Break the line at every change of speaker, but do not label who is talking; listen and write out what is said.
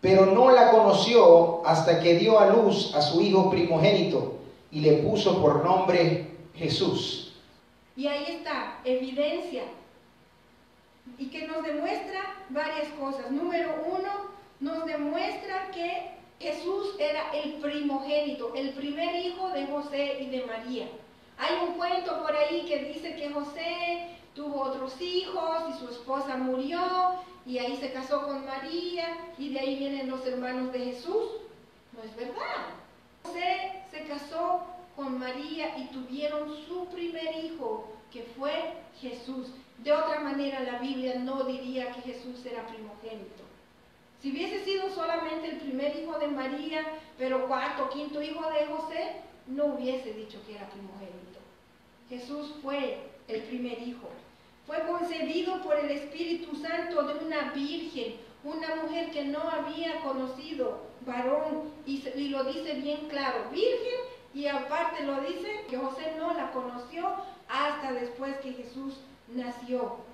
pero no la conoció hasta que dio a luz a su hijo primogénito y le puso por nombre Jesús.
Y ahí está, evidencia. Y que nos demuestra varias cosas. Número uno, nos demuestra que Jesús era el primogénito, el primer hijo de José y de María. Hay un cuento por ahí que dice que José hijos y su esposa murió y ahí se casó con María y de ahí vienen los hermanos de Jesús. No es verdad. José se casó con María y tuvieron su primer hijo, que fue Jesús. De otra manera la Biblia no diría que Jesús era primogénito. Si hubiese sido solamente el primer hijo de María, pero cuarto, quinto hijo de José, no hubiese dicho que era primogénito. Jesús fue el primer hijo. Fue concebido por el Espíritu Santo de una virgen, una mujer que no había conocido varón, y, y lo dice bien claro, virgen, y aparte lo dice que José no la conoció hasta después que Jesús nació.